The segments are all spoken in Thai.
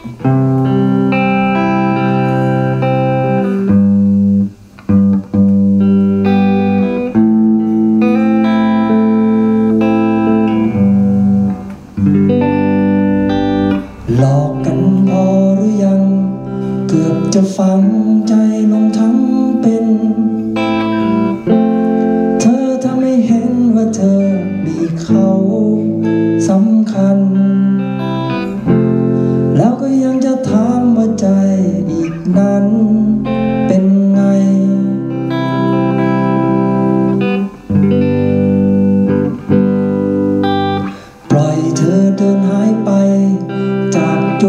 หลอกกันพอหรือยัง เกือบจะฝังใจลงทั้งเป็น เธอถ้าไม่เห็นว่าเธอมีเขา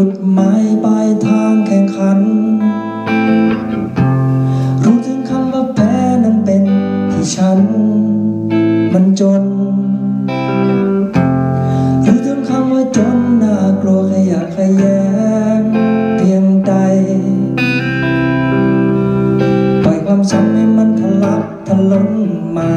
จุดหมายปลายทางแข่งขัน รู้ถึงคำว่าแพ้นั้นเป็นที่ฉัน มันจน รู้ถึงคำว่าจนน่ากลัวขยะแขยงเพียงใดปล่อยความช้ำให้มันทะลักทะล้นมา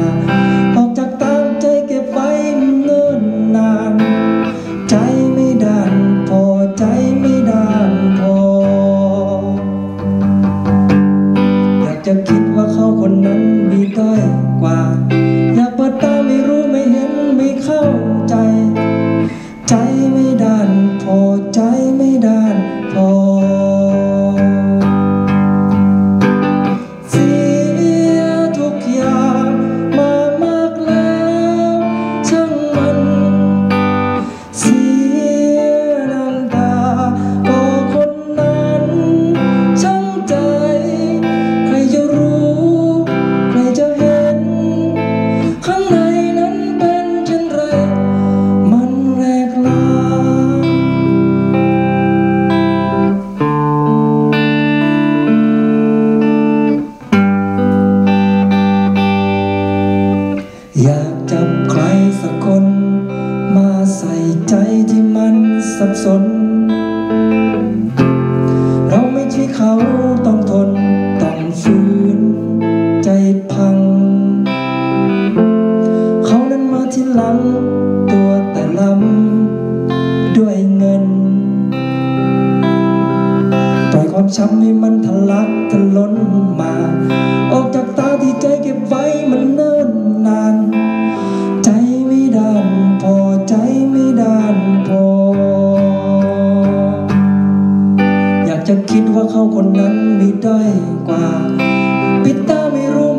มันสับสน เราไม่ใช่เขาต้องทน ต้องฝืน ใจพัง เขานั้นมาที่หลัง ตัวแต่ลำด้วยเงิน ปล่อยความช้ำให้มันทะลักทะล้นมา ออกจากตาที่ใจเก็บไว้มันเนิ่น จะคิดว่าเขาคนนั้นมีได้กว่าปิดตาไม่รู้